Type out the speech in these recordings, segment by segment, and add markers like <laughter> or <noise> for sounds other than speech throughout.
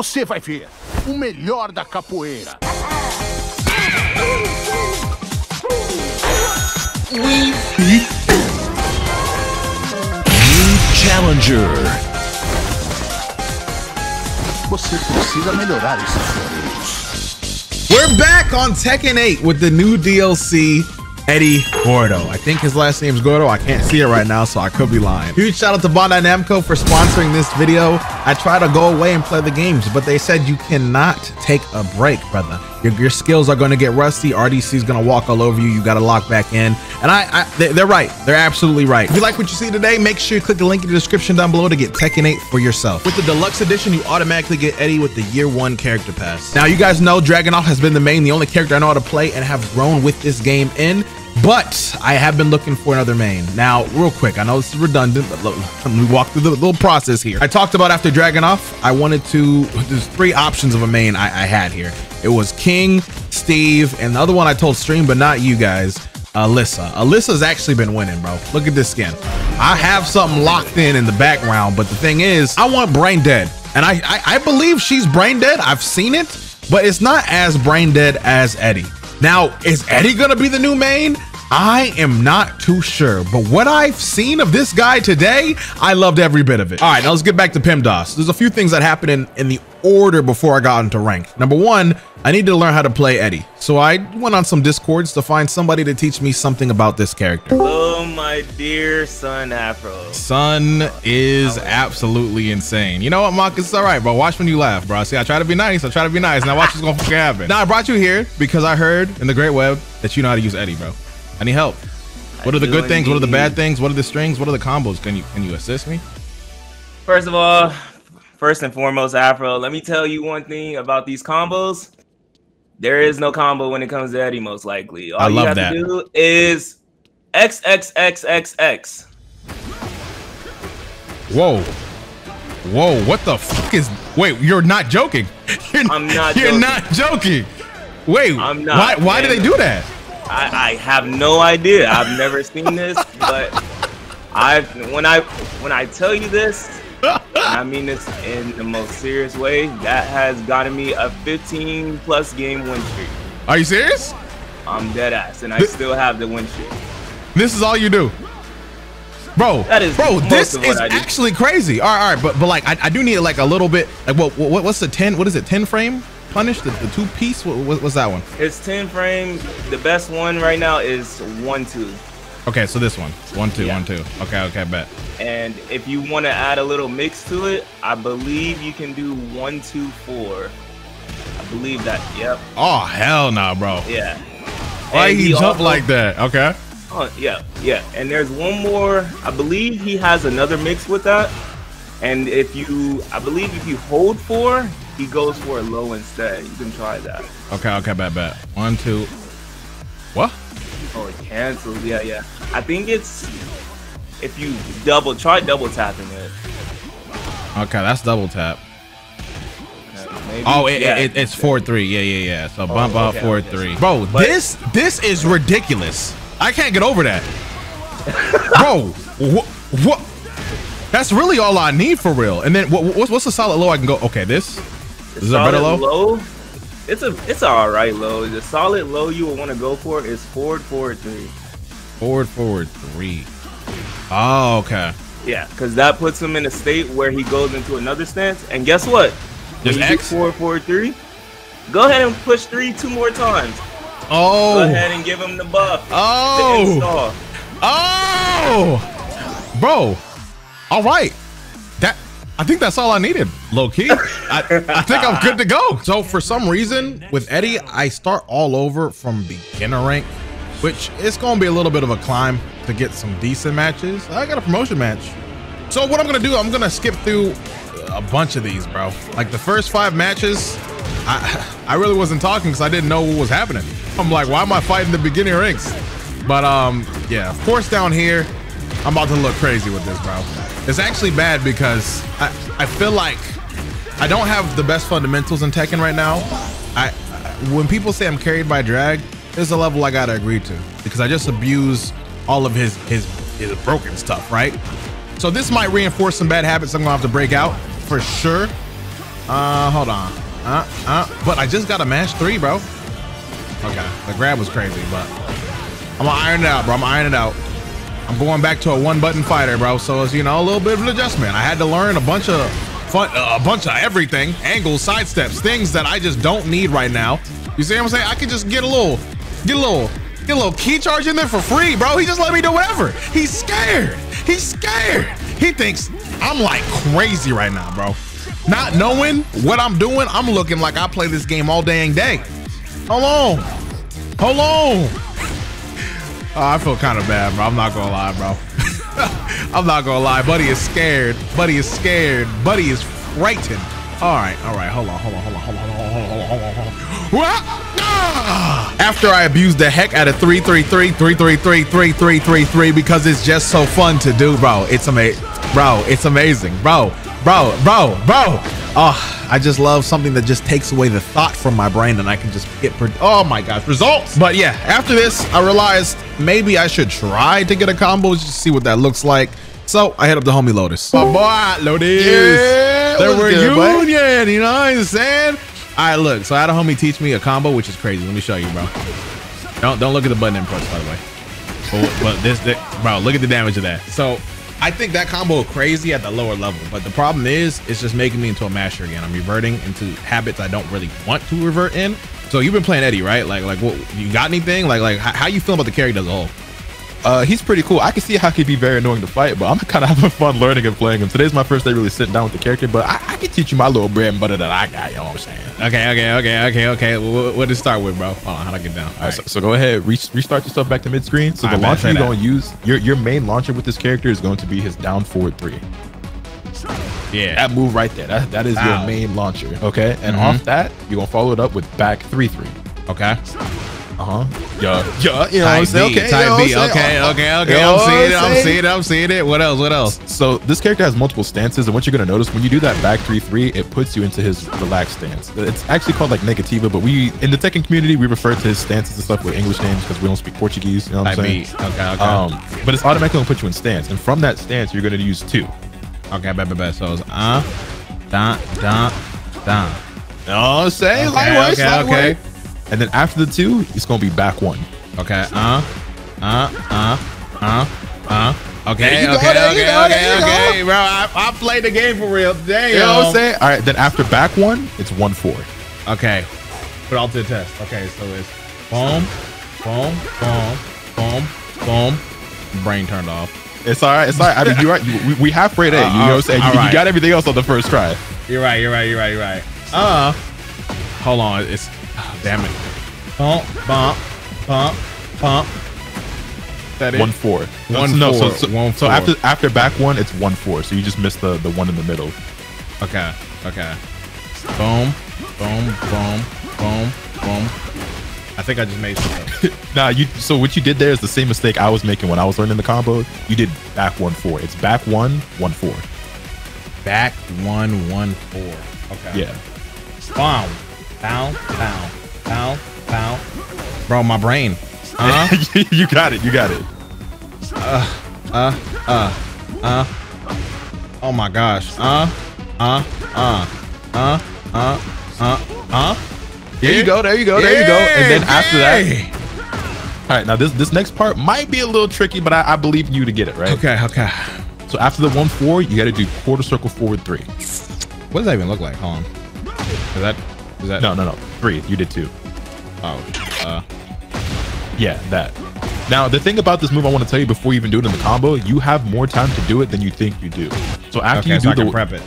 Você vai ver o melhor da capoeira. Challenger. Você precisa melhorar esses floreios. We're back on Tekken 8 with the new DLC, Eddy Gordo. I think his last name is Gordo. I can't see it right now, so I could be lying. Huge shout out to Bandai Namco for sponsoring this video. I try to go away and play the games, but they said you cannot take a break, brother. Your, your skills are going to get rusty. RDC is going to walk all over you. You got to lock back in. And I, I they, they're right. They're absolutely right. If you like what you see today, make sure you click the link in the description down below to get Tekken 8 for yourself. With the deluxe edition, you automatically get Eddy with the year one character pass. Now, you guys know Dragunov has been the main, the only character I know how to play and have grown with this game in. But I have been looking for another main. Now, real quick, I know this is redundant, but look, <laughs> let me walk through the little process here. I talked about after Dragunov, I wanted to, there's three options of a main I, I had here. It was King, Steve, and the other one I told stream, but not you guys, Alisa. Alisa's actually been winning, bro. Look at this skin. I have something locked in in the background, but the thing is, I want Brain Dead. And I, I, I believe she's brain dead. I've seen it, but it's not as brain dead as Eddy. Now, is Eddy gonna be the new main? I am not too sure, but what I've seen of this guy today, I loved every bit of it. All right, now let's get back to PIMDOS. There's a few things that happened in, in the order before I got into rank. Number one, I needed to learn how to play Eddy. So I went on some discords to find somebody to teach me something about this character. Oh my dear son Afro. Son is absolutely insane. You know what, Mark? It's all right, bro. Watch when you laugh, bro. See, I try to be nice. I try to be nice. Now watch what's gonna fucking happen. Now I brought you here because I heard in the great web that you know how to use Eddy, bro. I need help. What are the good things? What are the bad things? What are the strings? What are the combos? Can you can you assist me? First of all, first and foremost, Afro, let me tell you one thing about these combos. There is no combo when it comes to Eddy, most likely. All I you have that. to do is XXXXX. Whoa. Whoa, what the fuck is wait, you're not joking. <laughs> You're, I'm not You're joking. not joking. Wait, I'm not, why why do they do that? I, I have no idea. I've never seen this, but I when I when I tell you this, I mean this in the most serious way, that has gotten me a 15 plus game win streak. Are you serious? I'm dead ass, and I still have the win streak. This is all you do. Bro, That is bro, this is actually crazy. All right, all right, but but like I, I do need like a little bit like what what what's the 10 what is it 10 frame punish the, the two piece what, what what's that one? It's 10 frames. The best one right now is one two. Okay, so this one. One Yeah. one two. Okay, okay, bet. And if you want to add a little mix to it, I believe you can do one two four. I believe that. Yep. Oh hell no, bro. Yeah. Why he, jump also- like that? Okay. Oh, yeah, yeah. And there's one more. I believe he has another mix with that. And if you, I believe if you hold four, he goes for a low instead. You can try that. Okay, okay, bet, bet. One, two. What? Oh, it cancels. Yeah, yeah. I think it's if you double try double tapping it. Okay, that's double tap. Maybe. Oh, it, Yeah. it, it's four three. Yeah, yeah, yeah. So oh, bump up okay, four okay. three. Bro, But- this this is ridiculous. I can't get over that. <laughs> Bro, what what? That's really all I need for real. And then what, what's what's the solid low I can go? Okay, this is a better Solid low? It's a it's all right low. The solid low you would want to go for is forward forward three. Forward forward three. Oh, okay. Yeah, because that puts him in a state where he goes into another stance. And guess what? You X? four, four, three, go ahead and push three two more times. Oh. Go ahead and give him the buff. oh, install. oh, bro. All right. I think that's all I needed, low key. I, I think I'm good to go. So for some reason with Eddy, I start all over from beginner rank, which is going to be a little bit of a climb to get some decent matches. I got a promotion match. So what I'm gonna do, I'm gonna skip through a bunch of these, bro. Like the first five matches, I I really wasn't talking because I didn't know what was happening. I'm like, why am I fighting the beginning ranks? But um, yeah, of course down here, I'm about to look crazy with this, bro. It's actually bad because I I feel like I don't have the best fundamentals in Tekken right now. I when people say I'm carried by drag, there's a level I gotta agree to because I just abuse all of his his his broken stuff, right? So this might reinforce some bad habits I'm gonna have to break out for sure. Uh, hold on. Uh, uh, but I just got a mash three, bro. Okay, the grab was crazy, but I'm gonna iron it out, bro. I'm gonna iron it out. I'm going back to a one button fighter, bro. So it's, you know, a little bit of an adjustment. I had to learn a bunch of fun, uh, a bunch of everything, angles, side steps, things that I just don't need right now. You see what I'm saying? I could just get a little, get a little, get a little key charge in there for free, bro. He just let me do whatever. He's scared. He's scared. He thinks I'm like crazy right now, bro. Not knowing what I'm doing, I'm looking like I play this game all dang day. Hold on. Hold on. Oh, I feel kind of bad, bro. I'm not gonna lie, bro. <laughs> I'm not gonna lie. Buddy is scared. Buddy is scared. Buddy is frightened. All right, all right. Hold on, hold on, hold on, hold on, hold on, hold on, hold on, hold on. After I abused the heck out of 333, 333, 3333 because it's just so fun to do, bro. It's amazing. Bro, it's amazing. Bro, bro, bro, bro. Oh, I just love something that just takes away the thought from my brain and I can just get, oh my gosh, results. But yeah, after this, I realized maybe I should try to get a combo just to see what that looks like. So I hit up the homie Lotus. My boy, Lotus. Yeah, there were good, union, you know what I'm saying? All right, look. So I had a homie teach me a combo, which is crazy. Let me show you, bro. Don't don't look at the button inputs, by the way. But, but this, this, bro, look at the damage of that. So I think that combo crazy at the lower level, but the problem is, it's just making me into a masher again. I'm reverting into habits I don't really want to revert in. So you've been playing Eddy, right? Like, like, what? You got anything? Like, like, how, how you feel about the character as a whole? Uh, he's pretty cool. I can see how he'd be very annoying to fight, but I'm <laughs> kind of having fun learning and playing him. Today's my first day really sitting down with the character, but I, I can teach you my little bread and butter that I got. You know what I'm saying? Okay, okay, okay, okay, okay. What, what to start with, bro? Hold on, how'd I get down? All All right, right. so, so go ahead, re- restart yourself back to mid screen. So All the right, launcher you're going to use, your your main launcher with this character is going to be his down forward three. yeah. That move right there, that, that is Ow. your main launcher. Okay, and Mhm. off that, you're gonna follow it up with back three three. Okay. Uh huh. Yeah, yeah. You know what I'm Type saying? B, Okay, type you know B. Okay, Uh, okay, you okay. know I'm seeing it. I'm seeing it. I'm seeing it. What else? What else? So this character has multiple stances, and what you're gonna notice when you do that back three three, it puts you into his relaxed stance. It's actually called like negativa, but we in the Tekken community we refer to his stances and stuff with English names because we don't speak Portuguese. You know what I'm B. saying? Okay, okay. Um, but it's automatically gonna put you in stance, and from that stance you're gonna use two. okay, bet, bet, bet. So it's uh, dun, dun, dun. You know what I'm saying? Okay, Lightweight, okay, lightweight. okay. And then after the two, it's gonna be back one. Okay, uh, uh, uh, uh, uh. Okay, okay, okay, okay, go. okay, bro. I, I played the game for real. Damn. You know what I'm saying? All right, then after back one, it's one four. Okay. Put all to the test. Okay, so it's boom, boom, boom, boom, boom. Brain turned off. It's all right. It's all right. I mean, you're right. You, we, we have grade A. You Uh, know what I'm saying? You, all you got everything else on the first try. You're right. You're right. You're right. You're right. Uh, hold on. It's oh, <laughs> damn it. Bump, bump, bump, bump. That it? One four. One no, four, So, so, one so four. after after back one, it's one four. So you just missed the the one in the middle. Okay. Okay. Boom, boom, boom, boom, boom. I think I just made something. <laughs> Nah, you. So what you did there is the same mistake I was making when I was learning the combo. You did back one four. It's back one one four. Back one, one, four. Okay. Yeah. Boom. Bow, bow, bow, bow. Bro, my brain. <laughs> Uh, huh? you got it. You got it. Uh, uh, uh, uh. oh my gosh. Uh, uh, uh, uh, uh, uh, uh. There you go. There you go. There you go. And then after that, all right. Now this this next part might be a little tricky, but I, I believe you to get it right. Okay, okay. So after the one four, you got to do quarter circle forward three. What does that even look like? Hold on. Is that, is that? No, no, no. Three. You did two. Oh, uh, Yeah, that. Now, the thing about this move I want to tell you before you even do it in the combo, you have more time to do it than you think you do. So after okay, you so do can the prep it.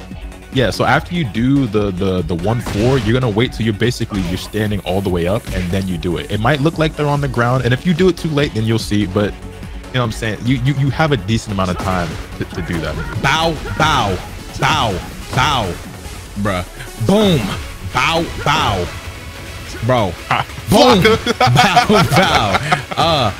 yeah, so after you do the the the one four, you're gonna wait till you're basically you're standing all the way up, and then you do it. It might look like they're on the ground, and if you do it too late, then you'll see. But you know what I'm saying? You you, you have a decent amount of time to, to do that. Bow, bow, bow, bow, bruh. Boom, bow, bow, bro. Boom, <laughs> bow, bow. Uh,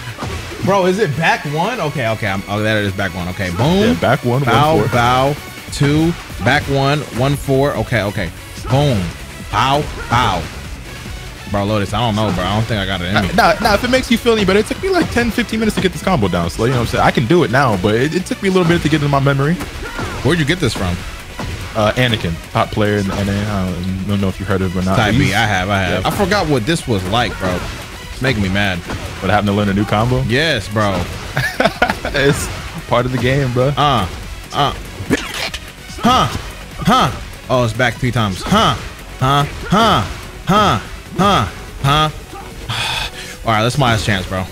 bro, is it back one? Okay, okay. I'm, oh, that is back one. Okay, boom. Yeah, back one, bow, one bow, two, back one, one four. Okay, okay. Boom, bow, bow. Bro, Lotus, I don't know, bro. I don't think I got it in me. Now, now, if it makes you feel any better, it took me like 10, 15 minutes to get this combo down. So, you know what I'm saying? I can do it now, but it, it took me a little bit to get in my memory. Where'd you get this from? Uh, Anakin, top player in the NA. I don't know if you heard of him or not. Type I have, I have. Yeah. I forgot what this was like, bro. It's making me mad. But having to learn a new combo, Yes, bro. <laughs> it's part of the game, bro. Uh, uh. Huh. Huh. Oh, it's back three times. Huh. Huh. Huh. Huh. Huh. Huh. <sighs> All right, let's my last chance, bro.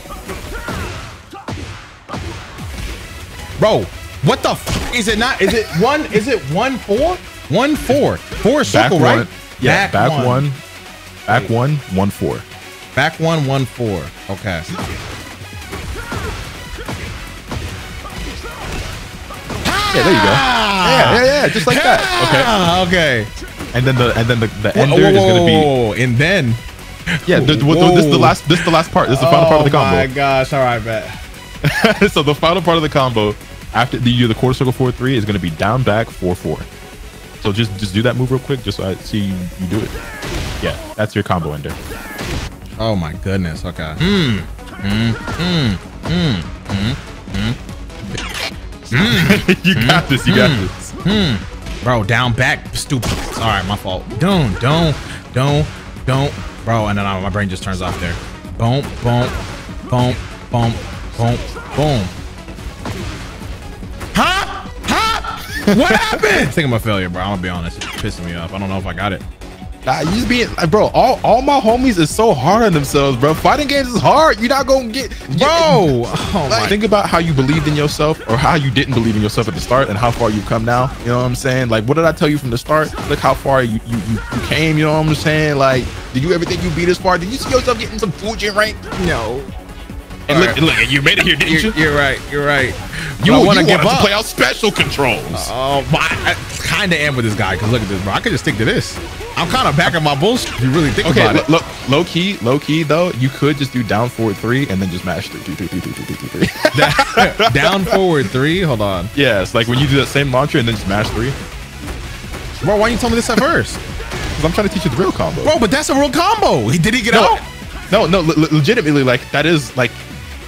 Bro, what the f is it not? Is it one? Is it one four? One four. Four back circle, one, right? yeah, back, one. back one, one four. Back one, one four. Okay. Yeah, there you go. Yeah, yeah, yeah, just like that. Okay. Okay, and then the and then the, the Whoa, ender whoa, is gonna be and then yeah. The, the- this is the last. This is the last part. This is the final part of the oh combo. Oh my gosh! All right, bet. <laughs> so the final part of the combo after the you do the quarter circle four three is gonna be down back four four. So just just do that move real quick, just so I see you, you do it. Yeah, that's your combo ender. Oh my goodness. Okay. Hmm. Hmm. Hmm. Hmm. Hmm. Mm. <laughs> you got this. You got this. Hmm. Bro, down back, stupid. All right, my fault. Don't, don't, don't, don't, bro. And then uh, my brain just turns off there. Boom, boom, boom, boom, boom, boom. Huh? Huh? What happened? I think I'm a failure, bro. I'm gonna be honest. It's pissing me off. I don't know if I got it. Nah, you just being, like, bro. All, all my homies is so hard on themselves, bro. Fighting games is hard. You're not gonna get, Bro, oh <laughs> Like, my think about how you believed in yourself or how you didn't believe in yourself at the start and how far you've come now. You know what I'm saying? Like, what did I tell you from the start? Look how far you you, you, you came. You know what I'm saying? Like, did you ever think you'd be this far? Did you see yourself getting some Fujin rank? no. And look, look, you made it here, didn't you? You're, you're right. You're right. You, you wanna wanted give to up. play out special controls. Um, oh, but I, I kind of am with this guy because look at this, bro. I could just stick to this. I'm kind of back on my bullshit. If you really think Okay, about look, it. look, low key, low key though, you could just do down forward three and then just mash three, three, three, three, three, three, three. <laughs> Down forward three. Hold on, yes, like when you do that same launcher and then just mash three. bro. Why you tell me this at first, Because I'm trying to teach you the real combo. bro? But that's a real combo. He did he get no, out? no, no, le- legitimately, like that is like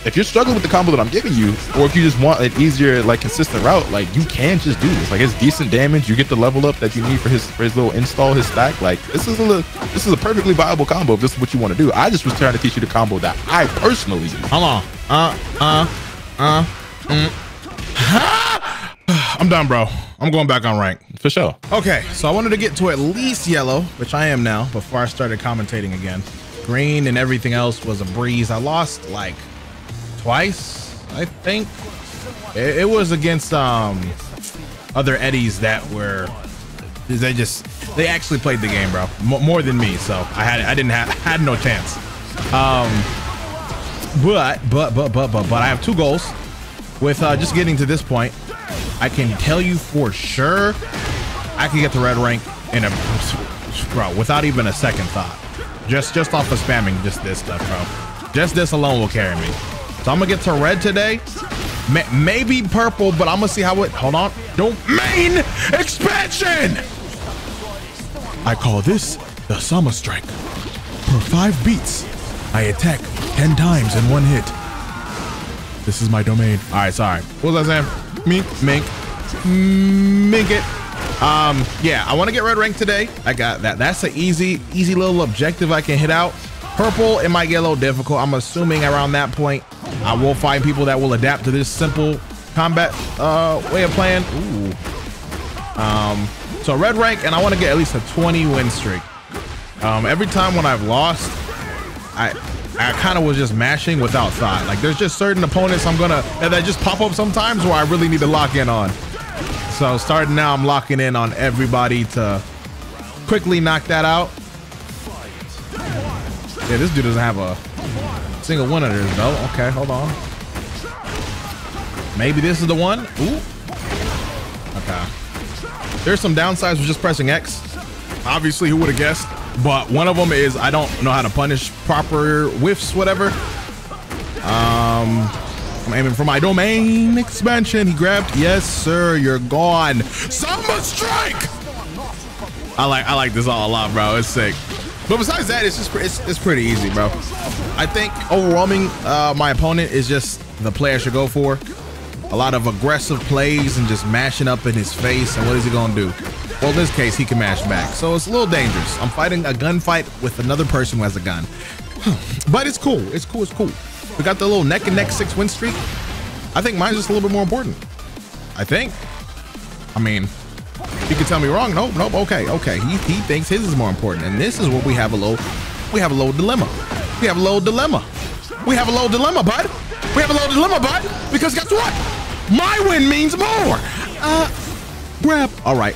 if you're struggling with the combo that I'm giving you, or if you just want an easier, like consistent route, like you can just do this. Like it's decent damage. You get the level up that you need for his for his little install, his stack. Like this is a li- this is a perfectly viable combo if this is what you want to do. I just was trying to teach you the combo that I personally use. Hold on. Uh, uh, uh. Mm. <sighs> I'm done, bro. I'm going back on rank. For sure. Okay, so I wanted to get to at least yellow, which I am now, before I started commentating again. Green and everything else was a breeze. I lost like twice, I think. It, it was against um other Eddys that were they just they actually played the game, bro, M- more than me. So I had I didn't have <laughs> had no chance. Um, but but but but but but I have two goals. With uh, just getting to this point, I can tell you for sure I can get the red rank in a bro without even a second thought. Just just off of spamming just this stuff, bro. Just this alone will carry me. So I'm gonna get to red today. May- maybe purple, but I'm gonna see how it. Hold on. Domain expansion. I call this the summer strike. For five beats, I attack ten times in one hit. This is my domain. All right, sorry. What was I saying? Mink, mink, mink it. Um, yeah, I want to get red rank today. I got that. That's an easy, easy little objective I can hit out. Purple, it might get a little difficult. I'm assuming around that point, I will find people that will adapt to this simple combat uh, way of playing. Ooh. Um, so red rank, and I want to get at least a 20 win streak. Um, every time when I've lost, I I kind of was just mashing without thought. Like there's just certain opponents I'm gonna that that just pop up sometimes where I really need to lock in on. So starting now, I'm locking in on everybody to quickly knock that out. Yeah, this dude doesn't have a single one under his belt. Okay, hold on. Maybe this is the one. Ooh. Okay. There's some downsides with just pressing X. Obviously, who would have guessed? But one of them is I don't know how to punish proper whiffs, whatever. Um, I'm aiming for my domain expansion. He grabbed. Yes, sir. You're gone. Summer strike. I like I like this all a lot, bro. It's sick. But besides that, it's just it's, it's pretty easy, bro. I think overwhelming uh, my opponent is just the play I should go for. A lot of aggressive plays and just mashing up in his face. And what is he gonna do? Well, in this case, he can mash back. So it's a little dangerous. I'm fighting a gunfight with another person who has a gun. <sighs> but it's cool. It's cool. It's cool. We got the little neck and neck six win streak. I think mine's just a little bit more important. I think. I mean, you can tell me wrong. Nope, nope. Okay, okay. He, he thinks his is more important. And this is what we have a little, we have a little dilemma. We have a little dilemma. We have a little dilemma, bud. We have a little dilemma, bud. Because guess what? My win means more. Uh, grab. All right.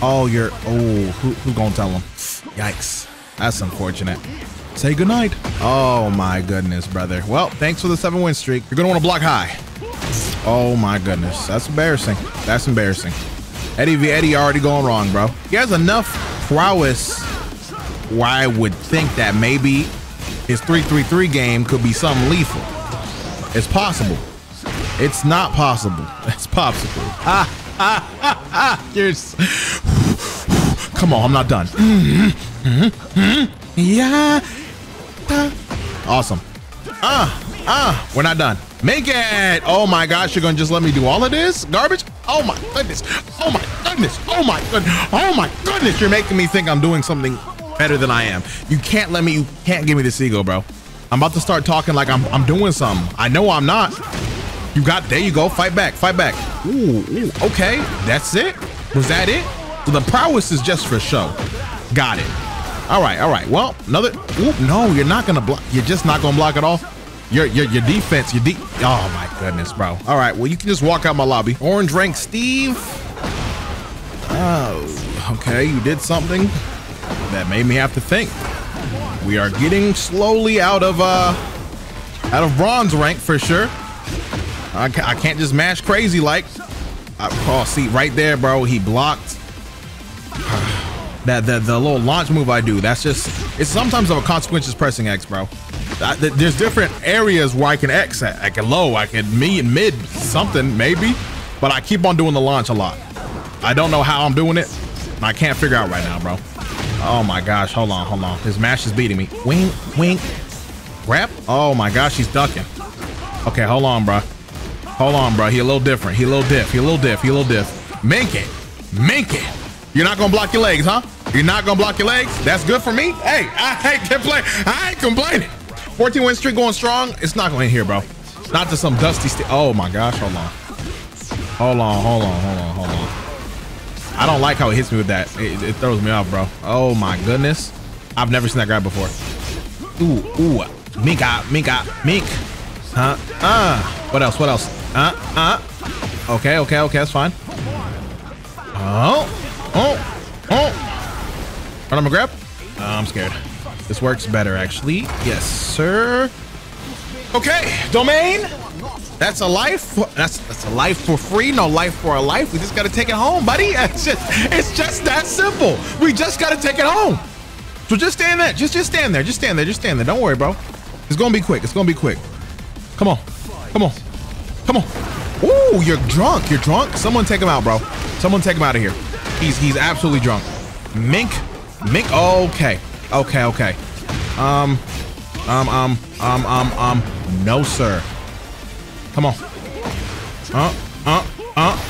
Oh, you're. Oh, who, who gonna tell him? Yikes. That's unfortunate. Say goodnight. Oh my goodness, brother. Well, thanks for the seven win streak. You're gonna want to block high. Oh my goodness. That's embarrassing. That's embarrassing. Eddy V Eddy already going wrong, bro. He has enough prowess where I would think that maybe his 333 game could be something lethal. It's possible. It's not possible. <laughs> It's possible. Ah, ah, ah, ah. You're Come on, I'm not done. Mm -hmm. Mm -hmm. Yeah. Awesome. Ah, ah, we're not done. Make it. Oh my gosh, you're gonna just let me do all of this garbage? Oh my goodness. Oh my goodness. Oh my goodness. Oh my goodness. You're making me think I'm doing something better than I am. You can't let me, you can't give me this ego, bro. I'm about to start talking like I'm, I'm doing something. I know I'm not. You got, there you go. Fight back, fight back. Ooh, ooh, okay. That's it. Was that it? So the prowess is just for show. Got it. All right, all right. Well, another. Ooh, no, you're not gonna block. You're just not gonna block at all. Your your your defense. Your de. Oh my goodness, bro. All right. Well, you can just walk out my lobby. Orange rank Steve. Oh, okay. You did something that made me have to think. We are getting slowly out of uh out of bronze rank for sure. I, ca I can't just mash crazy like. I, oh, see right there, bro. He blocked <sighs> that the, the little launch move I do. That's just it's sometimes of a consequences pressing X, bro. I, there's different areas where I can X at. I can low, I can and mid something maybe, but I keep on doing the launch a lot. I don't know how I'm doing it. I can't figure out right now, bro. Oh my gosh, hold on, hold on. His mash is beating me. Wing, wing, grab. Oh my gosh, he's ducking. Okay, hold on, bro. Hold on, bro. He a little different. He a little diff. He a little diff. He a little diff. Mink it. Mink it. You're not gonna block your legs, huh? You're not gonna block your legs? That's good for me. Hey, I ain't complaining. I ain't complaining. 14 win streak going strong. It's not going in here, bro. Not to some dusty st Oh my gosh, hold on. Hold on, hold on, hold on, hold on. I don't like how it hits me with that. It, it throws me off, bro. Oh my goodness. I've never seen that grab before. Ooh, ooh. Mink out, mink out, mink. Huh? Uh. What else? What else? Uh, uh. Okay, okay, okay, that's fine. Oh, oh, oh. Run, I'm grab. Oh, I'm scared. This works better, actually. Yes, sir. Okay, domain. That's a life. That's that's a life for free. No life for a life. We just gotta take it home, buddy. <laughs> It's just it's just that simple. We just gotta take it home. So just stand there. Just just stand there. Just stand there. Just stand there. Don't worry, bro. It's gonna be quick. It's gonna be quick. Come on. Come on. Come on. Ooh, you're drunk. You're drunk. Someone take him out, bro. Someone take him out of here. He's he's absolutely drunk. Mink. Mink. Okay. Okay, okay. Um, um, um, um, um, um, no, sir. Come on. Uh, uh, uh,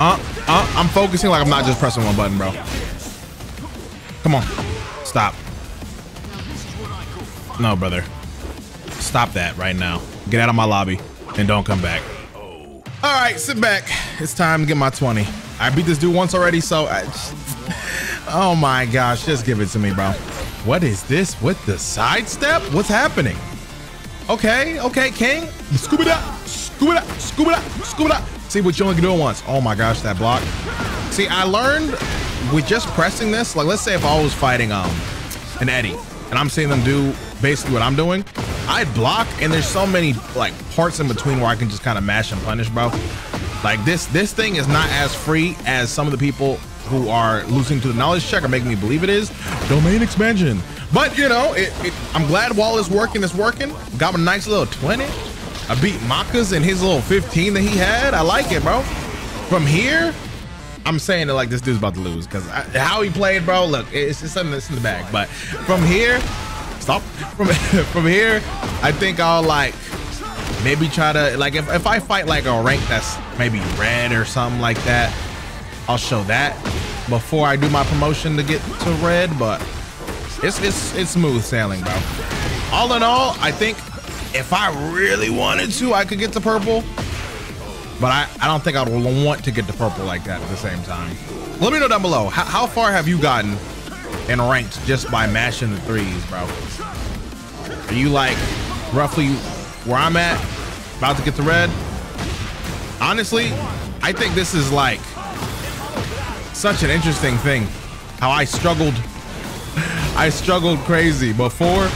uh, uh. I'm focusing like I'm not just pressing one button, bro. Come on. Stop. No, brother. Stop that right now. Get out of my lobby and don't come back. All right, sit back. It's time to get my 20. I beat this dude once already, so I just, <laughs> oh my gosh, just give it to me, bro. What is this with the sidestep? What's happening? Okay, okay, King. Scoop it up. Scoop it up. Scoop it up. Scoop it up. See what you only can do once. Oh my gosh, that block. See, I learned with just pressing this, like let's say if I was fighting um an Eddy and I'm seeing them do basically what I'm doing, I'd block and there's so many like parts in between where I can just kind of mash and punish, bro. Like this, this thing is not as free as some of the people who are losing to the knowledge check are making me believe it is. Domain expansion. But you know, it, it, I'm glad Wall is working, it's working. Got a nice little 20. I beat Makas in his little 15 that he had. I like it, bro. From here, I'm saying it like this dude's about to lose because how he played, bro. Look, it's just something that's in the bag. But from here, stop. <laughs> From from here, I think I'll like maybe try to like if, if I fight like a rank that's maybe red or something like that, I'll show that. before I do my promotion to get to red, but it's it's it's smooth sailing, bro. All in all, I think if I really wanted to, I could get to purple. But I, I don't think I would want to get to purple like that at the same time. Let me know down below. How, how far have you gotten in ranked just by mashing the threes, bro? Are you like roughly where I'm at, about to get to red? Honestly, I think this is like such an interesting thing. How I struggled, I struggled crazy before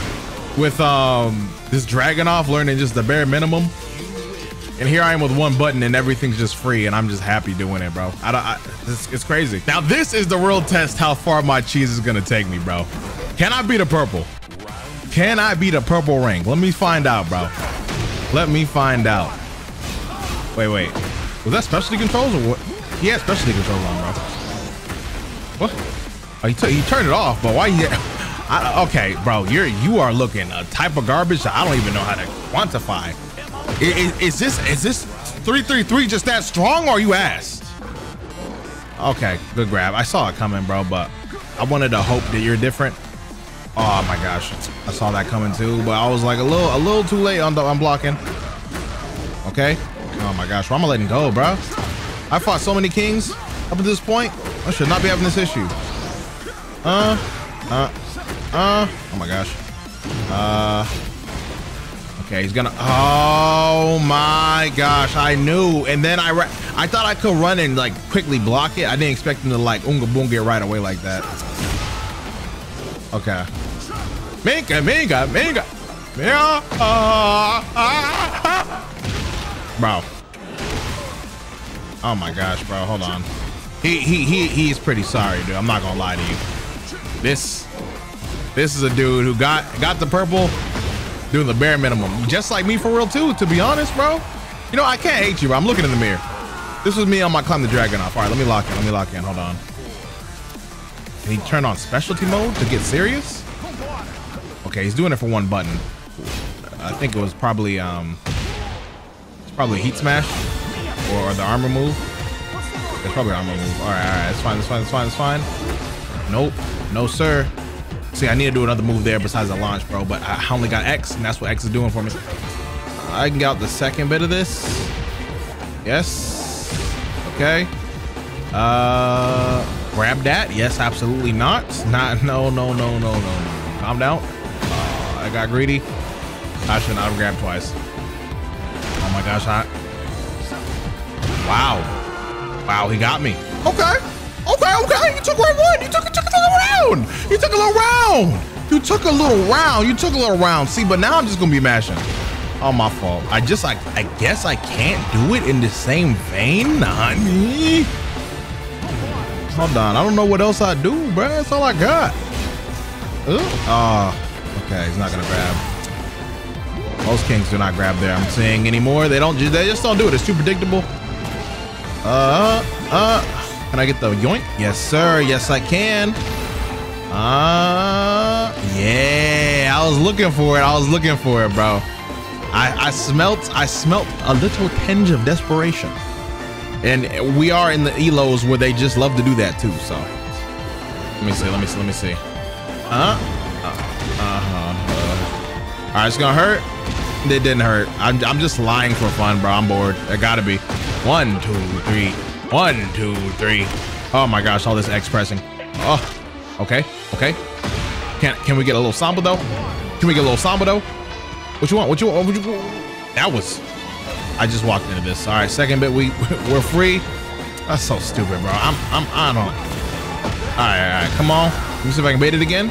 with um this Dragunov learning just the bare minimum. And here I am with one button and everything's just free and I'm just happy doing it, bro. I don't, I, it's, it's crazy. Now this is the real test how far my cheese is gonna take me, bro. Can I beat a purple? Can I beat a purple ring? Let me find out, bro. Let me find out. Wait, wait. Was that specialty controls or what? Yeah, specialty controls on, bro. What? Oh, he, he turned it off, but why you? <laughs> I, okay, bro, you're you are looking a type of garbage that I don't even know how to quantify. Is, is this is this three three three just that strong, or you asked? Okay, good grab. I saw it coming, bro, but I wanted to hope that you're different. Oh my gosh, I saw that coming too, but I was like a little a little too late on the on blocking. Okay. Oh my gosh, why am I letting go, bro? I fought so many kings up to this point. I should not be having this issue. Uh, uh, uh. Oh my gosh. Uh. Okay, he's gonna. Oh my gosh, I knew. And then I, I thought I could run and like quickly block it. I didn't expect him to like unga boonga right away like that. Okay. Minka, Minka, Minka. Yeah. Uh, uh, uh. Bro. Oh my gosh, bro. Hold on. He he he he is pretty sorry, dude. I'm not gonna lie to you. This this is a dude who got got the purple doing the bare minimum. Just like me for real too, to be honest, bro. You know, I can't hate you, bro. I'm looking in the mirror. This was me on my climb the Dragunov. All right, let me lock in. Let me lock in. Hold on. Can he turn on specialty mode to get serious? Okay, he's doing it for one button. I think it was probably um it's probably heat smash or the armor move. It's probably armor move. All right, all right, it's fine, it's fine, it's fine, it's fine. Nope, no sir. See, I need to do another move there besides the launch, bro. But I only got X, and that's what X is doing for me. I can get out the second bit of this. Yes. Okay. Uh, grab that. Yes, absolutely not. Not. <laughs> No. No. No. No. No. No. Calm down. Uh, I got greedy. I should not have grabbed twice. Oh my gosh! I. Wow. Wow. He got me. Okay. Okay, okay. You took round one. You took, took a little round. You took a little round. You took a little round. You took a little round. See, but now I'm just gonna be mashing. Oh, my fault. I just like I guess I can't do it in the same vein, honey. Hold on. I don't know what else I do, bro. That's all I got. Oh, okay. He's not gonna grab. Most kings do not grab there. I'm saying anymore. They don't. They just don't do it. It's too predictable. Uh, uh. Can I get the yoink? Yes, sir. Yes, I can. Uh, yeah. I was looking for it. I was looking for it, bro. I, I smelt, I smelt a little tinge of desperation. And we are in the elos where they just love to do that too. So let me see. Let me see. Let me see. Uh, uh, uh-huh. Uh, all right, it's gonna hurt. It didn't hurt. I'm, I'm just lying for fun, bro. I'm bored. It gotta be. One, two, three. One, two, three. Oh my gosh, all this X pressing. Oh, okay, okay. Can can we get a little samba though? Can we get a little samba though? What you want? What you want? What you That was. I just walked into this. All right, second bit. We <laughs> we're free. That's so stupid, bro. I'm I'm I don't. All right, all right. Come on. Let me see if I can bait it again.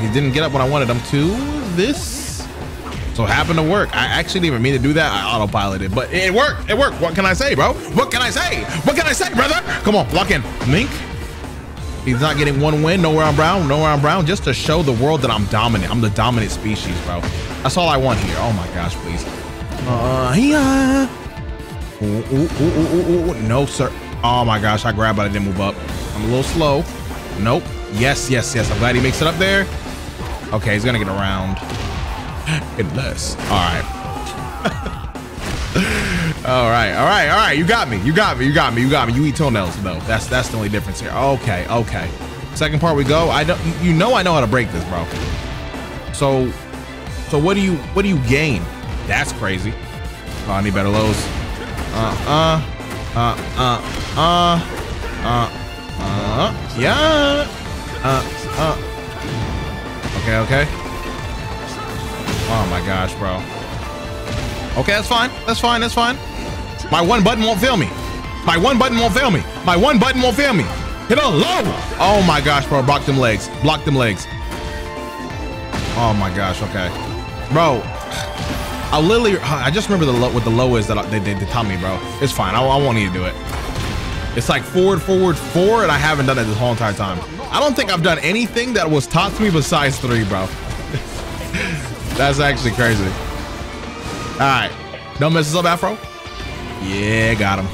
He didn't get up when I wanted him to. This. So it happened to work. I actually didn't even mean to do that. I autopiloted, but it worked. It worked. What can I say, bro? What can I say? What can I say, brother? Come on, lock in. Mink. He's not getting one win. Nowhere on brown. Nowhere on brown. Just to show the world that I'm dominant. I'm the dominant species, bro. That's all I want here. Oh my gosh, please. Uh, yeah. Ooh, ooh, ooh, no, sir. Oh my gosh, I grabbed, but I didn't move up. I'm a little slow. Nope. Yes, yes, yes. I'm glad he makes it up there. Okay, he's gonna get around. <laughs> Unless. All right. <laughs> All right, all right, all right. You got me. You got me. You got me. You got me. You eat toenails though. That's that's the only difference here. Okay, okay. Second part we go. I don't. You know I know how to break this, bro. So, so what do you what do you gain? That's crazy. Oh, I need better lows. Uh uh uh uh uh uh uh yeah. Uh uh. Okay, okay. Oh my gosh, bro. Okay, that's fine. That's fine. That's fine. My one button won't fail me. My one button won't fail me. My one button won't fail me. Hit a low. Oh my gosh, bro. Block them legs. Block them legs. Oh my gosh. Okay, bro. I literally, I just remember the low, what the low is that they, they, they taught me, bro. It's fine. I, I won't need to do it. It's like forward, forward, four, and I haven't done it this whole entire time. I don't think I've done anything that was taught to me besides three, bro. That's actually crazy. All right. Don't mess this up, Afro. Yeah, got him.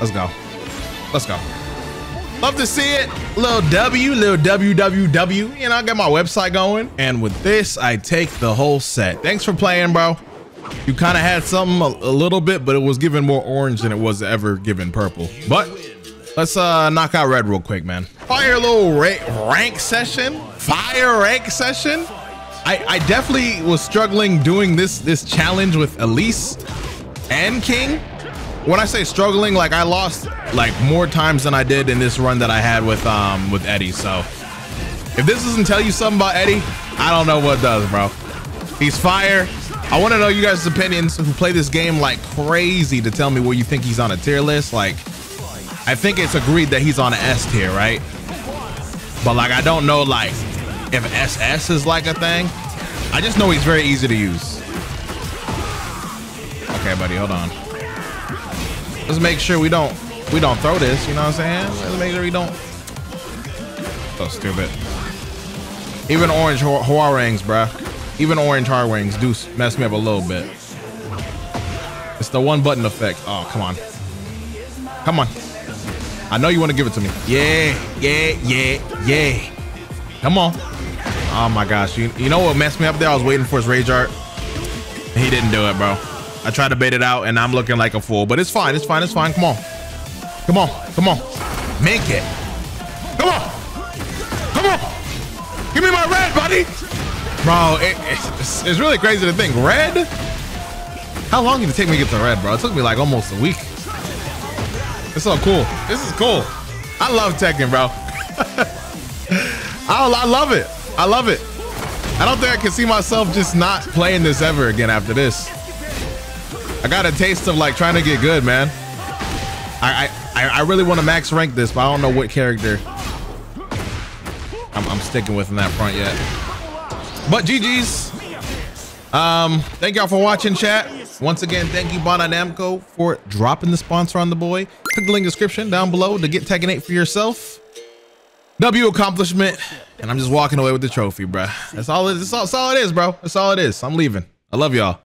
Let's go. Let's go. Love to see it. Little W, little WWW. You know, I got my website going. And with this, I take the whole set. Thanks for playing, bro. You kind of had something a, a, little bit, but it was given more orange than it was ever given purple. But let's uh knock out red real quick, man. Fire little ra rank session. Fire rank session. I, I definitely was struggling doing this this challenge with Alisa and King. When I say struggling, like I lost like more times than I did in this run that I had with um with Eddy. So if this doesn't tell you something about Eddy, I don't know what does, bro. He's fire. I want to know you guys' opinions who play this game like crazy to tell me where you think he's on a tier list. Like, I think it's agreed that he's on an S tier, right? But like, I don't know like if SS is like a thing. I just know he's very easy to use. Okay, buddy, hold on. Let's make sure we don't we don't throw this, you know what I'm saying? Let's make sure we don't. So stupid. Even orange Hwoarangs, bruh. Even orange Hwoarangs do mess me up a little bit. It's the one button effect. Oh, come on. Come on. I know you want to give it to me. Yeah, yeah, yeah, yeah. Come on. Oh my gosh. You, you know what messed me up there? I was waiting for his rage art. He didn't do it, bro. I tried to bait it out and I'm looking like a fool, but it's fine. It's fine. It's fine. Come on. Come on. Come on. Make it. Come on. Come on. Give me my red, buddy. Bro, it, it's, it's really crazy to think. Red? How long did it take me to get to red, bro? It took me like almost a week. It's so cool. This is cool. I love Tekken, bro. <laughs> I, I love it. I love it. I don't think I can see myself just not playing this ever again after this. I got a taste of like trying to get good, man. I I, I really want to max rank this, but I don't know what character I'm, I'm sticking with in that front yet. But GG's. Um, thank y'all for watching, chat. Once again, thank you, Bandai Namco, for dropping the sponsor on the boy. Click the link description down below to get Tekken 8 for yourself. W accomplishment. And I'm just walking away with the trophy, bro. That's all it is. That's all, that's all it is, bro. That's all it is. I'm leaving. I love y'all.